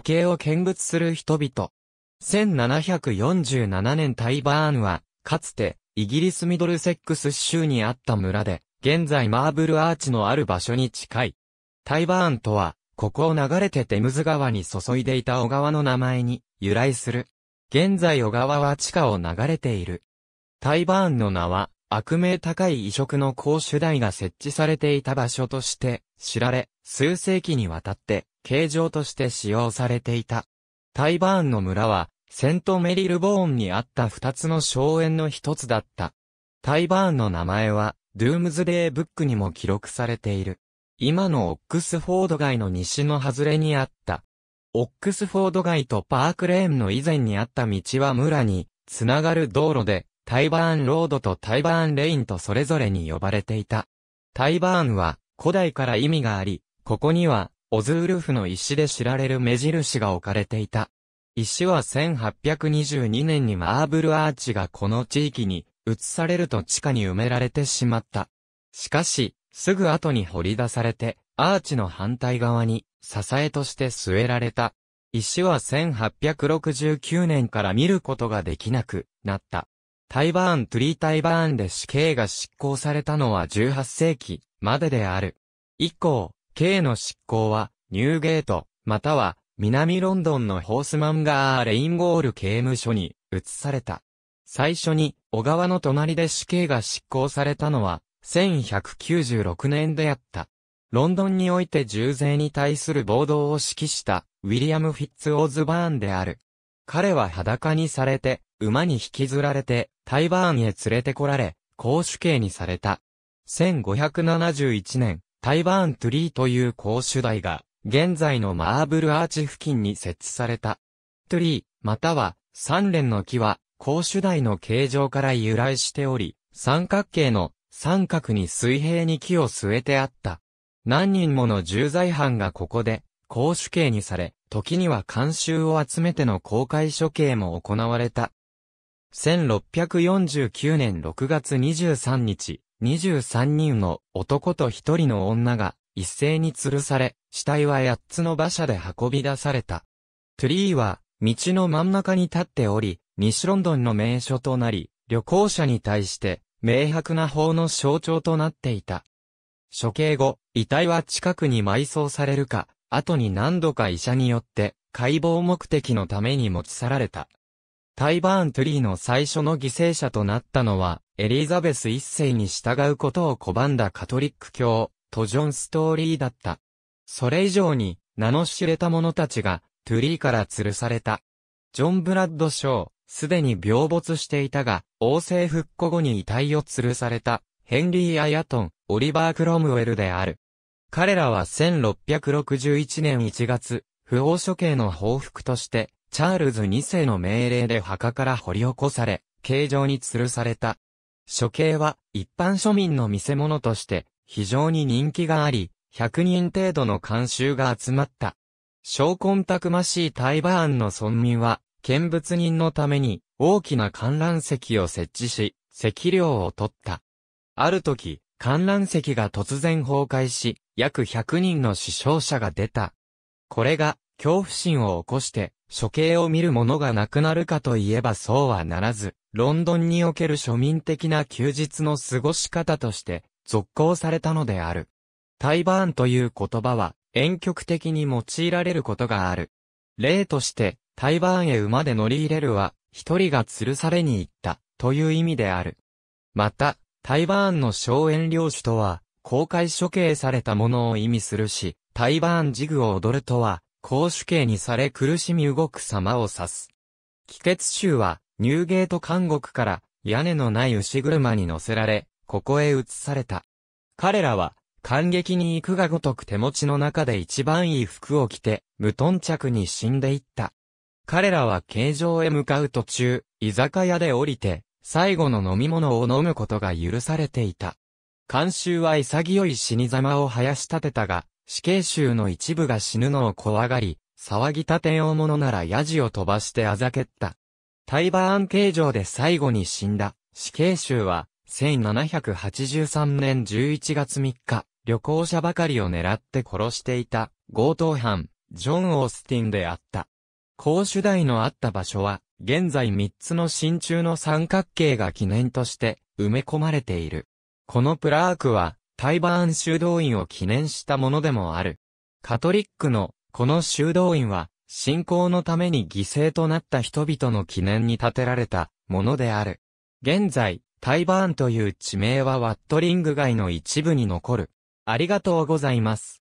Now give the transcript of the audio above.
刑を見物する人々。1747年タイバーンは、かつて、イギリスミドルセックス州にあった村で、現在マーブルアーチのある場所に近い。タイバーンとは、ここを流れてテムズ川に注いでいた小川の名前に由来する。現在小川は地下を流れている。タイバーンの名は、悪名高い異色の公主台が設置されていた場所として知られ、数世紀にわたって形状として使用されていた。タイバーンの村は、セントメリルボーンにあった二つの荘園の一つだった。タイバーンの名前は、ドゥームズデーブックにも記録されている。今のオックスフォード街の西の外れにあった。オックスフォード街とパークレーンの以前にあった道は村に、つながる道路で、タイバーンロードとタイバーンレインとそれぞれに呼ばれていた。タイバーンは古代から意味があり、ここにはオズールフの石で知られる目印が置かれていた。石は1822年にマーブルアーチがこの地域に移されると地下に埋められてしまった。しかし、すぐ後に掘り出されて、アーチの反対側に支えとして据えられた。石は1869年から見ることができなくなった。タイバーン・トゥリー・タイバーンで死刑が執行されたのは18世紀までである。以降、刑の執行はニューゲート、または南ロンドンのホースマンガー・レインゴール刑務所に移された。最初に小川の隣で死刑が執行されたのは1196年であった。ロンドンにおいて重税に対する暴動を指揮したウィリアム・フィッツ・オズバーンである。彼は裸にされて馬に引きずられて、タイバーンへ連れてこられ、公主刑にされた。1571年、タイバーントゥリーという公主台が、現在のマーブルアーチ付近に設置された。トゥリー、または、三連の木は、公主台の形状から由来しており、三角形の三角に水平に木を据えてあった。何人もの重罪犯がここで、公主刑にされ、時には監修を集めての公開処刑も行われた。1649年6月23日、23人の男と1人の女が一斉に吊るされ、死体は8つの馬車で運び出された。トゥリーは道の真ん中に立っており、西ロンドンの名所となり、旅行者に対して明白な法の象徴となっていた。処刑後、遺体は近くに埋葬されるか、後に何度か医者によって解剖目的のために持ち去られた。タイバーントゥリーの最初の犠牲者となったのは、エリザベス一世に従うことを拒んだカトリック教、トジョンストーリーだった。それ以上に、名の知れた者たちが、トゥリーから吊るされた。ジョン・ブラッド・ショー、すでに病没していたが、王政復古後に遺体を吊るされた、ヘンリー・アヤトン、オリバー・クロムウェルである。彼らは1661年1月、不法処刑の報復として、チャールズ2世の命令で墓から掘り起こされ、形状に吊るされた。処刑は一般庶民の見せ物として非常に人気があり、100人程度の監修が集まった。証拠たくましいタイバーンの村民は、見物人のために大きな観覧席を設置し、席料を取った。ある時、観覧席が突然崩壊し、約100人の死傷者が出た。これが恐怖心を起こして処刑を見るものがなくなるかといえばそうはならず、ロンドンにおける庶民的な休日の過ごし方として続行されたのである。タイバーンという言葉は、遠曲的に用いられることがある。例として、タイバーンへ馬で乗り入れるは、一人が吊るされに行った、という意味である。また、タイバーンの荘園領主とは、公開処刑されたものを意味するし、タイバーンジグを踊るとは、公主刑にされ苦しみ動く様を指す。帰結州は、ニューゲート監獄から屋根のない牛車に乗せられ、ここへ移された。彼らは、感激に行くがごとく手持ちの中で一番いい服を着て、無頓着に死んでいった。彼らは形状へ向かう途中、居酒屋で降りて、最後の飲み物を飲むことが許されていた。慣習は潔い死に様を生やし立てたが、死刑囚の一部が死ぬのを怖がり、騒ぎ立てようものならヤジを飛ばしてあざけった。タイバーン形状で最後に死んだ死刑囚は、1783年11月3日、旅行者ばかりを狙って殺していた強盗犯、ジョン・オースティンであった。公主台のあった場所は、現在3つの真鍮の三角形が記念として埋め込まれている。このプラークは、タイバーン修道院を記念したものでもある。カトリックのこの修道院は、信仰のために犠牲となった人々の記念に建てられたものである。現在、タイバーンという地名はワットリング街の一部に残る。ありがとうございます。